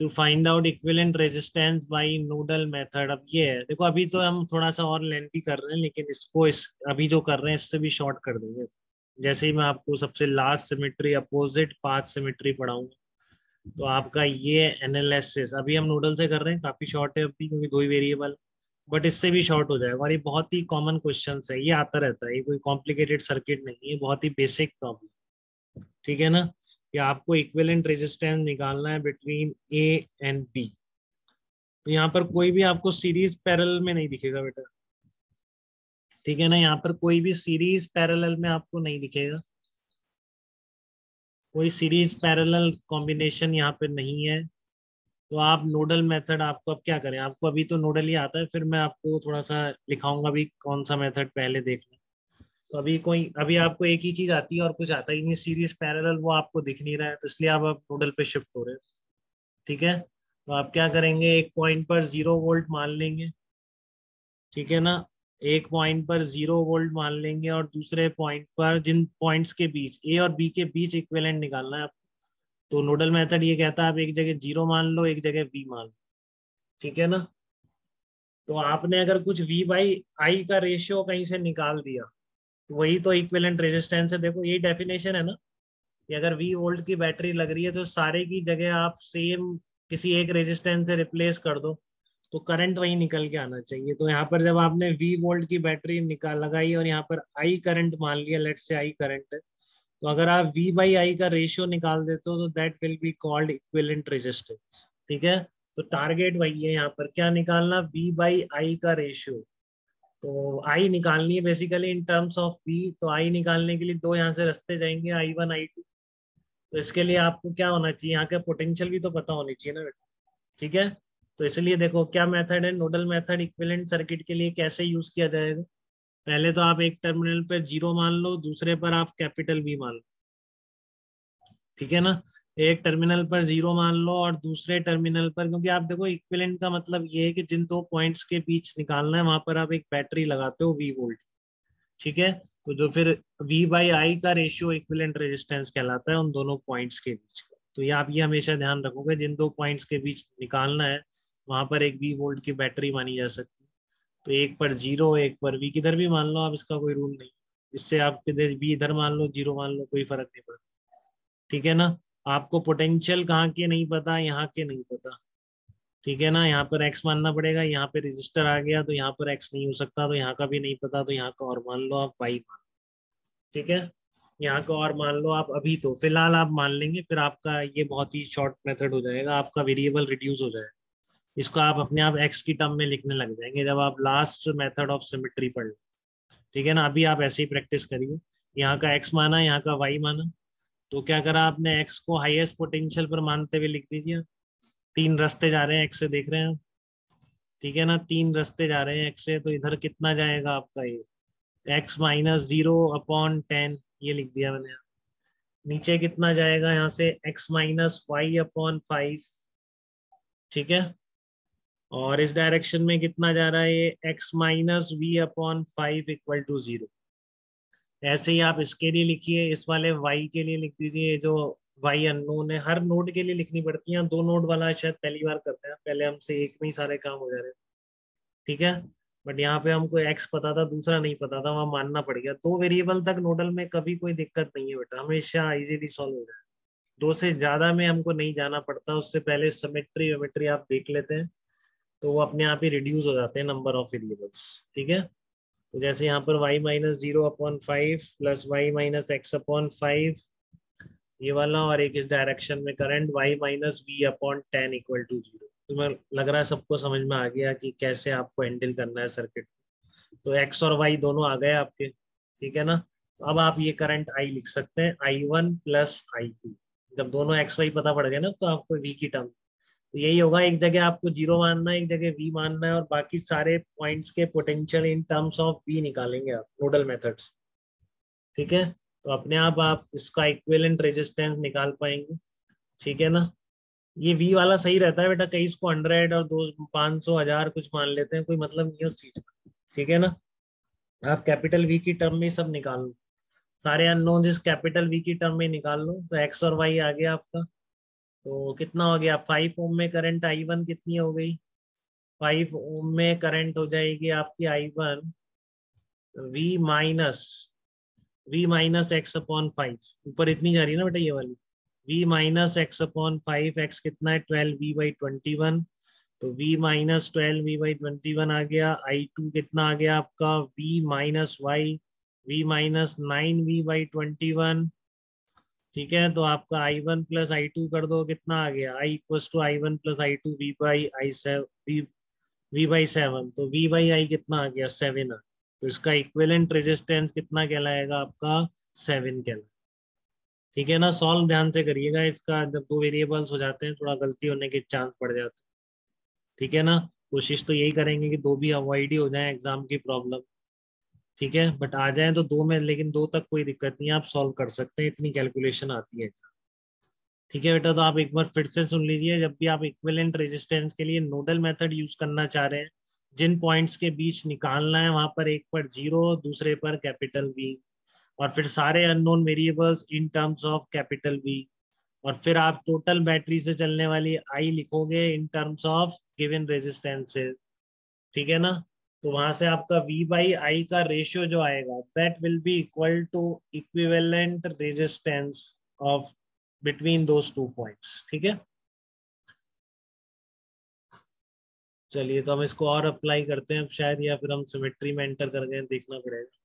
To find out equivalent resistance by nodal method अब ये है। देखो, अभी तो हम थोड़ा सा और लेंथी कर रहे हैं, लेकिन इसको इस, अभी जो कर रहे हैं, इससे भी शॉर्ट कर देंगे। जैसे ही मैं आपको सबसे last symmetry opposite path symmetry पढ़ाऊँगा तो आपका ये एनालिसिस अभी हम नोडल से कर रहे हैं, काफ़ी शॉर्ट है अभी, क्योंकि दो ही वेरिएबल बट इससे भी शॉर्ट हो जाएगा। और ये बहुत ही कॉमन क्वेश्चन है, ये आता रहता है, ये कोई कॉम्प्लिकेटेड सर्किट नहीं है बहुत ही बेसिक प्रॉब्लम ठीक है ना? कि आपको इक्विवेलेंट रेजिस्टेंस निकालना है बिटवीन ए एंड बी तो यहाँ पर कोई भी आपको सीरीज़ पैरल में नहीं दिखेगा बेटा। ठीक है ना? यहाँ पर कोई भी सीरीज़ पैरेलल में आपको नहीं दिखेगा। कोई सीरीज़ पैरेलल कॉम्बिनेशन यहाँ पर नहीं है। तो आप नोडल मेथड आपको अब क्या करें? आपको अभी तो नोडल ही आता है, फिर मैं आपको थोड़ा सा लिखाऊँगा भी कौन सा मेथड पहले देखना। तो अभी कोई, अभी आपको एक ही चीज़ आती है और कुछ आता ही नहीं सीरीज़ पैरेलल वो आपको दिख नहीं रहा है तो इसलिए आप नोडल पे शिफ्ट हो रहे हैं। ठीक है? तो आप क्या करेंगे, एक पॉइंट पर ज़ीरो वोल्ट मान लेंगे। ठीक है ना? एक पॉइंट पर ज़ीरो वोल्ट मान लेंगे और दूसरे पॉइंट पर जिन पॉइंट्स के बीच ए और बी के बीच इक्वेलेंट निकालना है आपको। तो नोडल मेथड ये कहता है, आप एक जगह ज़ीरो मान लो, एक जगह बी मान लो। ठीक है ना? तो आपने अगर कुछ वी बाई आई का रेशियो कहीं से निकाल दिया वही तो इक्विवेलेंट रेजिस्टेंस है। देखो यही डेफिनेशन है ना कि अगर वी वोल्ट की बैटरी लग रही है तो सारे की जगह आप सेम किसी एक रेजिस्टेंस से रिप्लेस कर दो तो करंट वही निकल के आना चाहिए। तो यहाँ पर जब आपने वी वोल्ट की बैटरी निकाल, लगाई और यहाँ पर आई करंट मान लिया लेट से आई करंट है तो अगर आप वी बाई आई का रेशियो निकाल देते हो तो that will be called equivalent resistance ठीक है? तो टारगेट वही है यहाँ पर। क्या निकालना? वी बाई आई का रेशियो तो आई निकालनी है basically in terms of V तो आई निकालने के लिए दो यहाँ से रस्ते जाएँगे आई वन आई टू तो इसके लिए आपको क्या होना चाहिए? यहाँ का पोटेंशियल भी तो पता होनी चाहिए ना बेटा। ठीक है? तो इसलिए देखो, क्या मेथड है? नोडल मेथड इक्विवेलेंट सर्किट के लिए कैसे यूज़ किया जाएगा? पहले तो आप एक टर्मिनल पर ज़ीरो मान लो, दूसरे पर आप कैपिटल बी मान लो। ठीक है ना? एक टर्मिनल पर ज़ीरो मान लो और दूसरे टर्मिनल पर, क्योंकि आप देखो इक्विलेंट का मतलब ये है कि जिन दो पॉइंट्स के बीच निकालना है, वहाँ पर आप एक बैटरी लगाते हो वी वोल्ट ठीक है? तो जो फिर वी बाई आई का रेशियो इक्विलेंट रेजिस्टेंस कहलाता है उन दोनों पॉइंट्स के बीच का। तो ये आप ये हमेशा ध्यान रखोगे, जिन दो पॉइंट्स के बीच निकालना है, वहाँ पर एक वी वोल्ट की बैटरी मानी जा सकती है। तो एक पर ज़ीरो एक पर वी किधर भी मान लो आप, इसका कोई रूल नहीं। इससे आप किधर वी इधर मान लो ज़ीरो मान लो, कोई फ़र्क नहीं पड़ता, ठीक है ना? आपको पोटेंशियल कहाँ के नहीं पता, यहाँ के नहीं पता। ठीक है ना? यहाँ पर एक्स मानना पड़ेगा, यहाँ पे रजिस्टर आ गया तो यहाँ पर एक्स नहीं हो सकता तो यहाँ का भी नहीं पता तो यहाँ का और मान लो आप वाई मान ठीक है? यहाँ का और मान लो आप अभी तो। फ़िलहाल आप मान लेंगे, फिर आपका ये बहुत ही शॉर्ट मेथड हो जाएगा, आपका वेरिएबल रिड्यूस हो जाएगा। इसको आप अपने आप एक्स की टर्म में लिखने लग जाएँगे, जब आप लास्ट मेथड ऑफ़ सिमेट्री पढ़ ठीक है ना? अभी आप ऐसे ही प्रैक्टिस करिए। यहाँ का एक्स माना, यहाँ का वाई माना। तो क्या करा आपने एक्स को हाईएस्ट पोटेंशियल पर मानते हुए लिख दीजिए। तीन रास्ते जा रहे हैं एक्स से देख रहे हैं। ठीक है ना? तीन रास्ते जा रहे हैं एक्स से तो इधर कितना जाएगा आपका ये? X minus zero upon ten ये लिख दिया मैंने। नीचे कितना जाएगा यहाँ से? X minus Y upon five ठीक है? और इस डायरेक्शन में कितना जा रहा है ये? X minus V upon five equal to zero ऐसे ही आप इसके लिए लिखिए, इस वाले वाई के लिए लिख दीजिए, जो वाई अननोन है, हर नोड के लिए लिखनी पड़ती है। दो नोड वाला शायद पहली बार करते हैं, पहले हमसे एक में ही सारे काम हो जा रहे हैं। ठीक है? बट यहाँ पे हमको एक्स पता था, दूसरा नहीं पता था, वहाँ मानना पड़ गया। दो वेरिएबल तक नोडल में कभी कोई दिक्कत नहीं है बेटा, हमेशा इजीली सॉल्व हो जाए। दो से ज़्यादा में हमको नहीं जाना पड़ता, उससे पहले समेट्री वेमेट्री आप देख लेते हैं तो वो अपने आप ही रिड्यूस हो जाते हैं नंबर ऑफ़ वेरिएबल्स ठीक है? तो जैसे यहाँ पर y minus zero upon five plus Y minus X upon five ये वाला और एक इस डायरेक्शन में current y minus V upon ten equal to zero लग रहा है सबको समझ में आ गया कि कैसे आपको हैंडल करना है सर्किट तो x और y दोनों आ गए आपके, ठीक है ना? तो अब आप ये करंट I लिख सकते हैं I one plus I two जब दोनों एक्स वाई पता पड़ गए ना तो आपको v की टर्म तो यही होगा, एक जगह आपको ज़ीरो मानना है, एक जगह वी मानना है, और बाकी सारे पॉइंट्स के potential in terms of V निकालेंगे आप नोडल मेथड्स ठीक है? तो अपने आप आप इसका इक्विवेलेंट रेजिस्टेंस निकाल पाएँगे। ठीक है ना? ये वी वाला सही रहता है बेटा, कई इसको हंड्रेड और दो, पाँच सौ, हज़ार कुछ मान लेते हैं, कोई मतलब नहीं है उस चीज़ का। ठीक है ना? आप कैपिटल वी की टर्म में सब निकाल लो। सारे अननोन इस कैपिटल वी की टर्म में निकाल लो तो एक्स और वाई आ गया आपका। तो कितना हो गया? फाइव ओम में करंट आई वन कितनी हो गई? फाइव ओम में करंट हो जाएगी आपकी I one V minus V minus X upon five ऊपर इतनी जा रही है ना बेटा ये वाली? V minus X upon five X कितना है? Twelve V by twenty one तो v minus twelve V by twenty one आ गया। आई टू कितना आ गया आपका? V minus Y V minus nine V by twenty one ठीक है तो आपका I one plus I two कर दो, कितना आ गया? I equal to I one plus I two V by I V by seven तो वी बाई आई कितना आ गया? सेवन आ। तो इसका इक्विलेंट रेजिस्टेंस कितना कहलाएगा? आपका सेवन कहलाएगा। ठीक है ना? सॉल्व ध्यान से करिएगा इसका, जब दो वेरिएबल्स हो जाते हैं, थोड़ा गलती होने के चांस पड़ जाते हैं। ठीक है ना? कोशिश तो यही करेंगे कि दो भी अवॉइड ही हो जाए एग्ज़ाम की प्रॉब्लम ठीक है? बट आ जाए तो दो में, लेकिन दो तक कोई दिक्कत नहीं है, आप सॉल्व कर सकते हैं, इतनी कैलकुलेशन आती है। ठीक है बेटा तो आप एक बार फिर से सुन लीजिए, जब भी आप इक्विलेंट रेजिस्टेंस के लिए नोडल मेथड यूज़ करना चाह रहे हैं, जिन पॉइंट्स के बीच निकालना है, वहाँ पर एक पर ज़ीरो दूसरे पर कैपिटल वी और फिर सारे unknown variables in terms of capital V और फिर आप टोटल बैटरी से चलने वाली आई लिखोगे in terms of given resistances ठीक है ना? तो वहाँ से आपका वी बाई आई का रेशियो जो आएगा that will be equal to equivalent resistance of between those two points ठीक है? चलिए तो हम इसको और अप्लाई करते हैं शायद, या फिर हम सिमेट्री में एंटर कर गए देखना पड़ेगा।